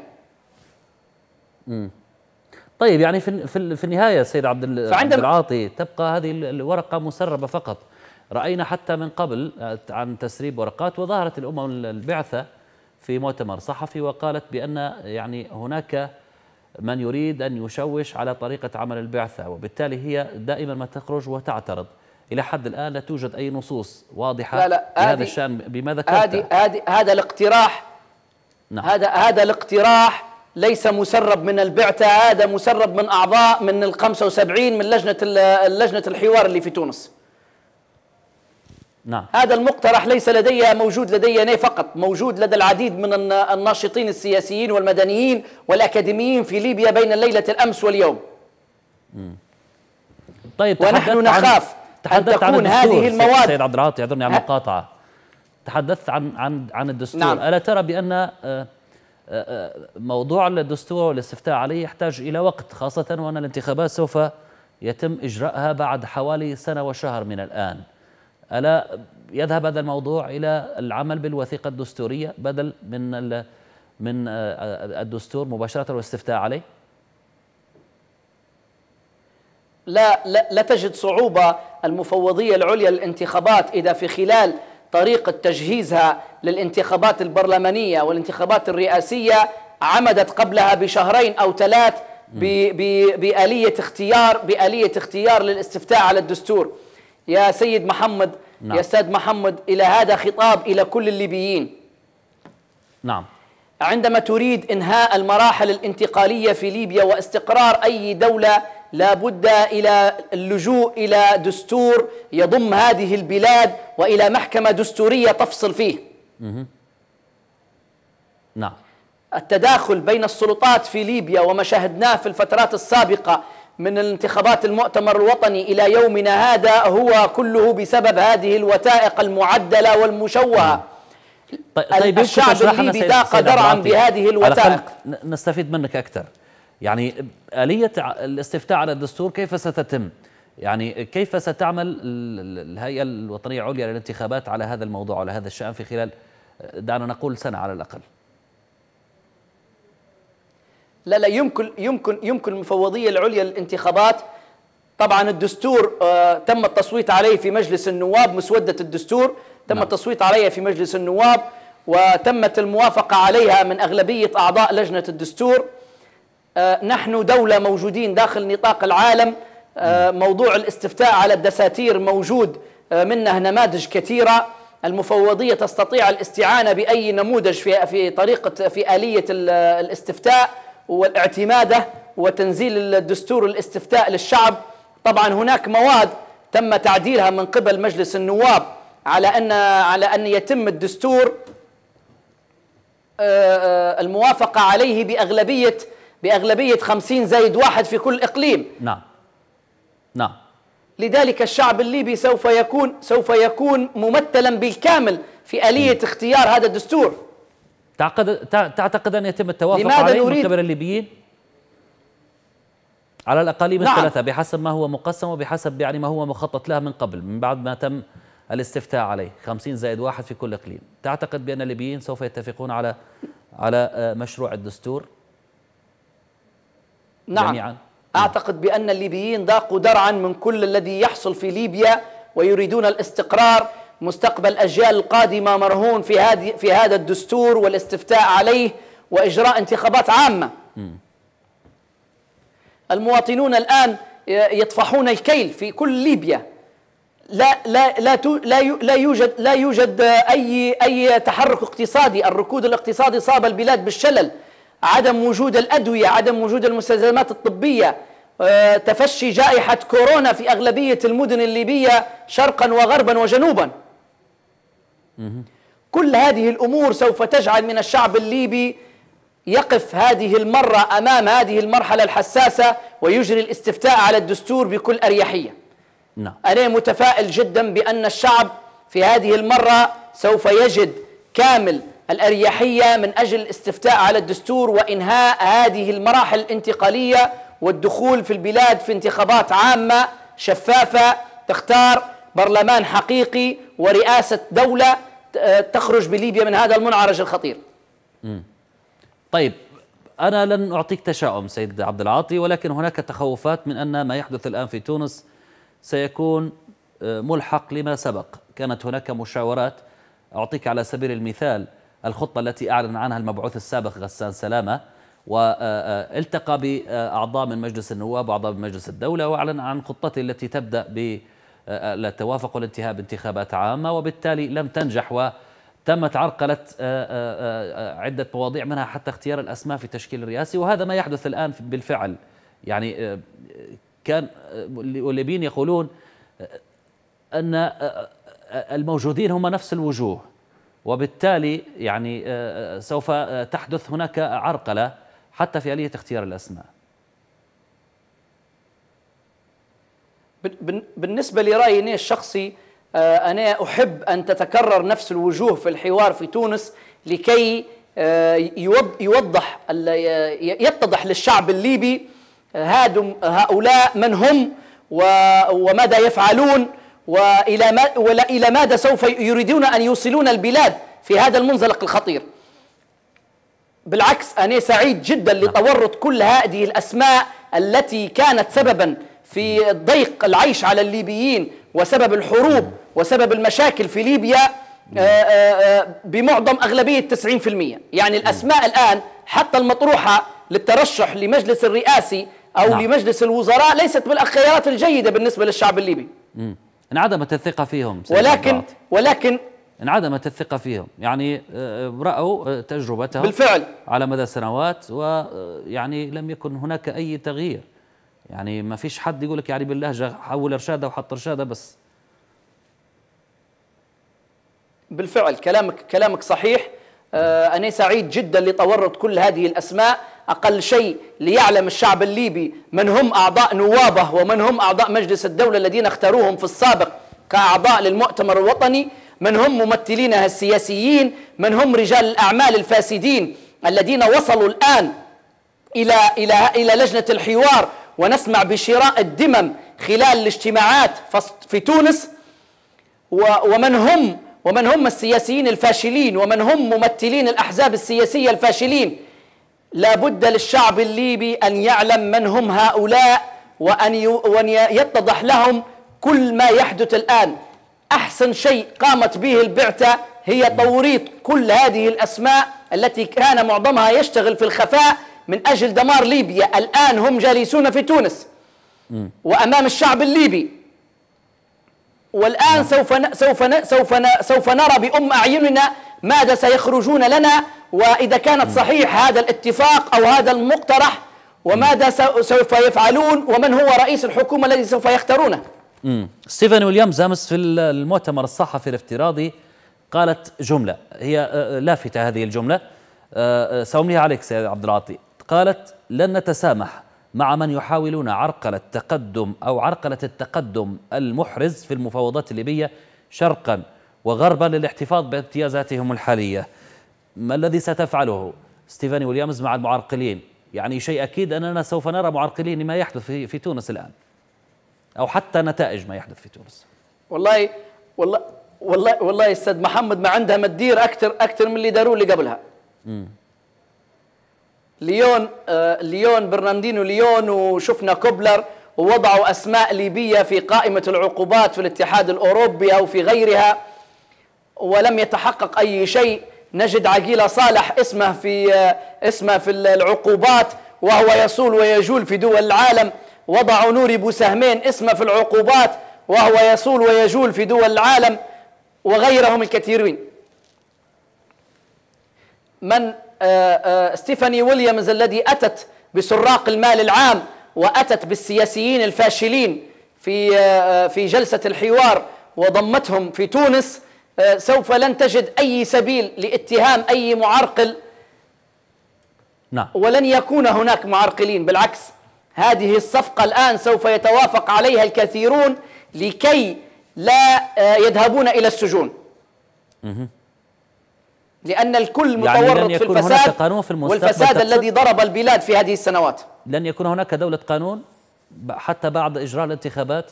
طيب يعني في في النهاية سيد عبد العاطي تبقى هذه ال- الورقة مسربة فقط. رأينا حتى من قبل آه، عن تسريب ورقات وظهرت الأمم البعثة في مؤتمر صحفي وقالت بأن يعني هناك من يريد أن يشوش على طريقة عمل البعثة وبالتالي هي دائما ما تخرج وتعترض. إلى حد الآن لا توجد أي نصوص واضحة لا لا بهذا الشأن بما ذكرت هذا الاقتراح. نعم. هذا هذا الاقتراح ليس مسرب من البعثة هذا مسرب من أعضاء من ال 75 من لجنة لجنة الحوار اللي في تونس. نعم. هذا المقترح ليس لدي موجود لدي أنا فقط موجود لدى العديد من الناشطين السياسيين والمدنيين والأكاديميين في ليبيا بين ليلة الأمس واليوم. طيب ونحن نخاف أن تكون هذه المواد. سيد عبد العاطي أعذرني عن المقاطعة. تحدثت عن عن عن الدستور. نعم. ألا ترى بأن آه، آه، آه، موضوع الدستور والاستفتاء عليه يحتاج إلى وقت خاصة وأن الانتخابات سوف يتم إجراءها بعد حوالي سنة وشهر من الآن. ألا يذهب هذا الموضوع إلى العمل بالوثيقة الدستورية بدل من من الدستور مباشرة والاستفتاء عليه؟ لا, لا, لا تجد صعوبة المفوضية العليا للانتخابات إذا في خلال طريقة تجهيزها للانتخابات البرلمانية والانتخابات الرئاسية عمدت قبلها بشهرين أو ثلاث بآلية اختيار بآلية اختيار للاستفتاء على الدستور يا سيد محمد نعم. يا أستاذ محمد إلى هذا خطاب إلى كل الليبيين. نعم. عندما تريد إنهاء المراحل الانتقالية في ليبيا واستقرار أي دولة لا بد إلى اللجوء إلى دستور يضم هذه البلاد وإلى محكمة دستورية تفصل فيه. نعم. التداخل بين السلطات في ليبيا وما شاهدناه في الفترات السابقة من الانتخابات المؤتمر الوطني إلى يومنا هذا هو كله بسبب هذه الوثائق المعدلة والمشوهة. طيب, طيب الشعب الليبي ذاق درعا بهذه الوثائق. نستفيد منك أكثر. يعني آلية الاستفتاء على الدستور كيف ستتم؟ يعني كيف ستعمل الهيئة الوطنية العليا للانتخابات على هذا الموضوع على هذا الشأن في خلال دعنا نقول سنة على الأقل. لا لا يمكن يمكن يمكن المفوضية العليا للانتخابات. طبعا الدستور آه تم التصويت عليه في مجلس النواب مسودة الدستور تم نعم. التصويت عليها في مجلس النواب وتمت الموافقة عليها من أغلبية أعضاء لجنة الدستور. آه، نحن دولة موجودين داخل نطاق العالم. آه، موضوع الاستفتاء على الدساتير موجود آه، منه نماذج كثيرة. المفوضية تستطيع الاستعانة بأي نموذج في في طريقة في آلية الاستفتاء. والاعتماده وتنزيل الدستور الاستفتاء للشعب. طبعا هناك مواد تم تعديلها من قبل مجلس النواب على أن على أن يتم الدستور الموافقة عليه بأغلبية بأغلبية خمسين زائد واحد في كل إقليم. نعم. نعم. لذلك الشعب الليبي سوف يكون سوف يكون ممثلا بالكامل في آلية اختيار هذا الدستور. تعتقد تعتقد أن يتم التوافق عليه من قبل الليبيين؟ على الأقاليم نعم. الثلاثة بحسب ما هو مقسم وبحسب يعني ما هو مخطط له من قبل من بعد ما تم الاستفتاء عليه. 50 زائد واحد في كل إقليم. تعتقد بأن الليبيين سوف يتفقون على على آه، مشروع الدستور؟ نعم. جميعا؟ أعتقد بأن الليبيين ضاقوا درعا من كل الذي يحصل في ليبيا ويريدون الاستقرار. مستقبل الأجيال القادمة مرهون في هذه في هذا الدستور والاستفتاء عليه وإجراء انتخابات عامة. المواطنون الآن يطفحون الكيل في كل ليبيا. لا لا لا لا لا يوجد لا يوجد اي أي تحرك اقتصادي، الركود الاقتصادي صاب البلاد بالشلل، عدم وجود الأدوية عدم وجود المستلزمات الطبية. آه، تفشي جائحة كورونا في أغلبية المدن الليبية شرقا وغربا وجنوبا. كل هذه الأمور سوف تجعل من الشعب الليبي يقف هذه المرة أمام هذه المرحلة الحساسة ويجري الاستفتاء على الدستور بكل أريحية نعم. أنا متفائل جدا بأن الشعب في هذه المرة سوف يجد كامل الأريحية من أجل الاستفتاء على الدستور وإنهاء هذه المراحل الانتقالية والدخول في البلاد في انتخابات عامة شفافة تختار برلمان حقيقي ورئاسة دولة تخرج بليبيا من هذا المنعرج الخطير. طيب أنا لن أعطيك تشاؤم سيد عبد العاطي ولكن هناك تخوفات من أن ما يحدث الآن في تونس سيكون آه، ملحق لما سبق. كانت هناك مشاورات. أعطيك على سبيل المثال الخطة التي أعلن عنها المبعوث السابق غسان سلامة والتقى بأعضاء من مجلس النواب وأعضاء من مجلس الدولة وأعلن عن خطته التي تبدأ بالتوافق والانتهاء بانتخابات عامة وبالتالي لم تنجح وتمت عرقلة عدة مواضيع منها حتى اختيار الأسماء في التشكيل الرئاسي. وهذا ما يحدث الآن بالفعل. يعني كان والليبيين يقولون أن الموجودين هم نفس الوجوه. وبالتالي يعني سوف تحدث هناك عرقلة حتى في آلية اختيار الأسماء. بالنسبة لرأيي الشخصي آه، أنا أحب أن تتكرر نفس الوجوه في الحوار في تونس لكي آه، يوضح يتضح للشعب الليبي آه، هؤلاء من هم وماذا يفعلون وإلى ما وإلى ماذا سوف يريدون أن يوصلون البلاد في هذا المنزلق الخطير. بالعكس أنا سعيد جدا لتورط كل هذه الأسماء التي كانت سببا في ضيق العيش على الليبيين وسبب الحروب وسبب المشاكل في ليبيا آه، آه، آه، بمعظم أغلبية 90% يعني الأسماء الآن حتى المطروحة للترشح لمجلس الرئاسي أو نعم. لمجلس الوزراء ليست بالخيارات الجيدة بالنسبة للشعب الليبي. انعدمت الثقة فيهم ولكن ولكن انعدمت الثقة فيهم. يعني رأوا تجربتهم بالفعل. على مدى سنوات ويعني لم يكن هناك أي تغيير. يعني ما فيش حد يقول لك يعني باللهجة حول رشادة وحط رشادة بس. بالفعل كلامك كلامك صحيح. آه أنا سعيد جدا لتورط كل هذه الأسماء. أقل شيء ليعلم الشعب الليبي من هم أعضاء نوابة ومن هم أعضاء مجلس الدولة الذين اختاروهم في السابق كأعضاء للمؤتمر الوطني من هم ممثلينها السياسيين من هم رجال الأعمال الفاسدين الذين وصلوا الآن إلى إلى إلى لجنة الحوار ونسمع بشراء الدمم خلال الاجتماعات في تونس ومن هم ومن هم السياسيين الفاشلين ومن هم ممثلين الأحزاب السياسية الفاشلين. لا بد للشعب الليبي أن يعلم من هم هؤلاء وأن يتضح لهم كل ما يحدث الآن. أحسن شيء قامت به البعثة هي توريط كل هذه الأسماء التي كان معظمها يشتغل في الخفاء من أجل دمار ليبيا. الآن هم جالسون في تونس وأمام الشعب الليبي. والآن نعم. سوف سوف سوف سوف نرى بأم أعيننا ماذا سيخرجون لنا وإذا كانت صحيح هذا الاتفاق أو هذا المقترح وماذا سوف يفعلون ومن هو رئيس الحكومة الذي سوف يختارونه؟ ستيفاني ويليامز أمس في المؤتمر الصحفي الافتراضي قالت جملة هي آه، آه، لافتة هذه الجملة آه، سأمليها عليك سيد عبد العاطي. قالت لن نتسامح مع من يحاولون عرقلة التقدم أو عرقلة التقدم المحرز في المفاوضات الليبية شرقا وغربا للاحتفاظ بامتيازاتهم الحالية. ما الذي ستفعله ستيفاني ويليامز مع المعرقلين؟ يعني شيء أكيد أننا سوف نرى معرقلين لما يحدث في, في تونس الآن. أو حتى نتائج ما يحدث في تونس. والله والله والله والله أستاذ محمد ما عندها ما تدير أكثر أكثر من اللي داروا اللي قبلها. م. ليون آه ليون برناردينو ليون وشفنا كوبلر ووضعوا أسماء ليبية في قائمة العقوبات في الاتحاد الأوروبي أو في غيرها ولم يتحقق أي شيء. نجد عقيلة صالح اسمه في آه اسمه في العقوبات وهو يصول ويجول في دول العالم. وضعوا نوري بوسهمين اسمه في العقوبات وهو يصول ويجول في دول العالم وغيرهم الكثيرين. من ستيفاني ويليامز الذي أتت بسراق المال العام وأتت بالسياسيين الفاشلين في آه، في جلسة الحوار وضمتهم في تونس سوف لن تجد أي سبيل لاتهام أي معرقل. نعم. ولن يكون هناك معرقلين بالعكس هذه الصفقة الآن سوف يتوافق عليها الكثيرون لكي لا يذهبون إلى السجون. لأن الكل يعني متورط يعني في الفساد قانون في والفساد الذي ضرب البلاد في هذه السنوات. لن يكون هناك دولة قانون حتى بعد إجراء الانتخابات؟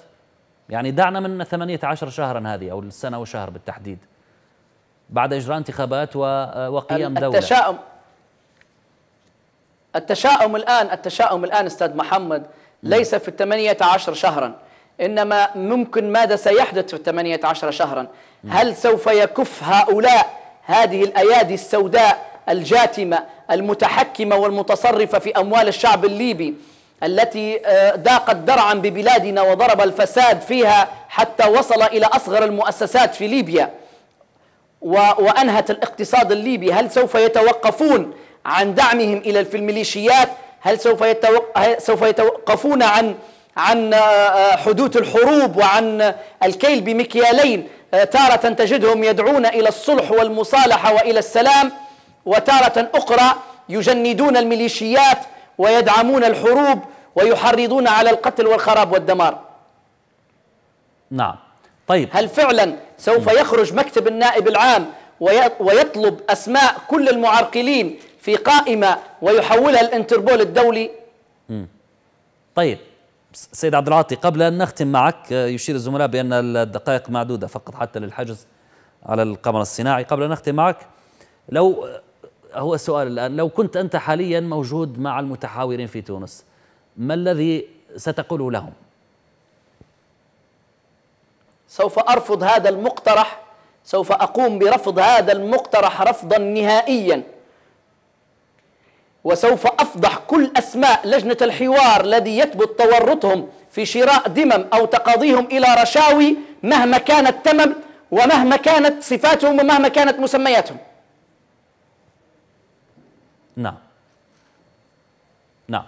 يعني دعنا من 18 شهرا هذه أو السنة وشهر بالتحديد بعد إجراء انتخابات وقيام دولة. التشاؤم التشاؤم الآن التشاؤم الآن أستاذ محمد ليس في الثمانية عشر شهرا إنما ممكن ماذا سيحدث في الثمانية عشر شهرا؟ هل سوف يكف هؤلاء هذه الأيادي السوداء الجاتمة المتحكمة والمتصرفة في أموال الشعب الليبي التي آه، ضاقت درعا ببلادنا وضرب الفساد فيها حتى وصل إلى أصغر المؤسسات في ليبيا وأنهت الاقتصاد الليبي. هل سوف يتوقفون عن دعمهم إلى في الميليشيات هل سوف سوف يتوقفون عن عن آه، آه، حدوث الحروب وعن الكيل بمكيالين؟ تارة تجدهم يدعون إلى الصلح والمصالحة وإلى السلام وتارة أخرى يجندون الميليشيات ويدعمون الحروب ويحرضون على القتل والخراب والدمار. نعم. طيب. هل فعلا سوف يخرج مكتب النائب العام ويطلب أسماء كل المعرقلين في قائمة ويحولها الانتربول الدولي؟ طيب. سيد عبد العاطي قبل أن نختم معك يشير الزملاء بأن الدقائق معدودة فقط حتى للحجز على القمر الصناعي. قبل أن نختم معك لو هو السؤال الآن لو كنت أنت حاليا موجود مع المتحاورين في تونس ما الذي ستقوله لهم؟ سوف أرفض هذا المقترح سوف أقوم برفض هذا المقترح رفضا نهائيا. وسوف أفضح كل أسماء لجنة الحوار الذي يثبت تورطهم في شراء دمم أو تقاضيهم إلى رشاوي مهما كانت تمم ومهما كانت صفاتهم ومهما كانت مسمياتهم. نعم. نعم.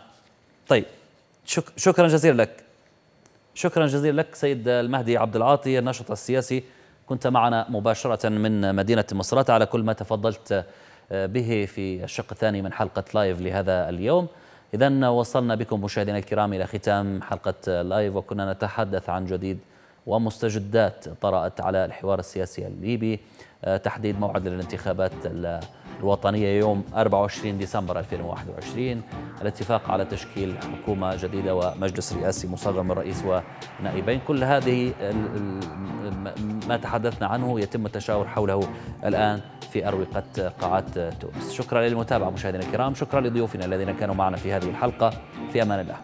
طيب. شك شكرا جزيلا لك. شكرا جزيلا لك سيد المهدي عبد العاطي الناشط السياسي. كنت معنا مباشرة من مدينة مصراتة. على كل ما تفضلت به في الشق الثاني من حلقة live لهذا اليوم. إذا وصلنا بكم مشاهدينا الكرام إلى ختام حلقة live وكنا نتحدث عن جديد ومستجدات طرأت على الحوار السياسي الليبي. آه، تحديد موعد للانتخابات الوطنية يوم 24 ديسمبر 2021 الاتفاق على تشكيل حكومة جديدة ومجلس رئاسي مصغر من رئيس ونائبين. كل هذه ما تحدثنا عنه يتم التشاور حوله الآن. في أروقة قاعات تونس. شكرا للمتابعة مشاهدينا الكرام شكرا لضيوفنا الذين كانوا معنا في هذه الحلقة. في أمان الله.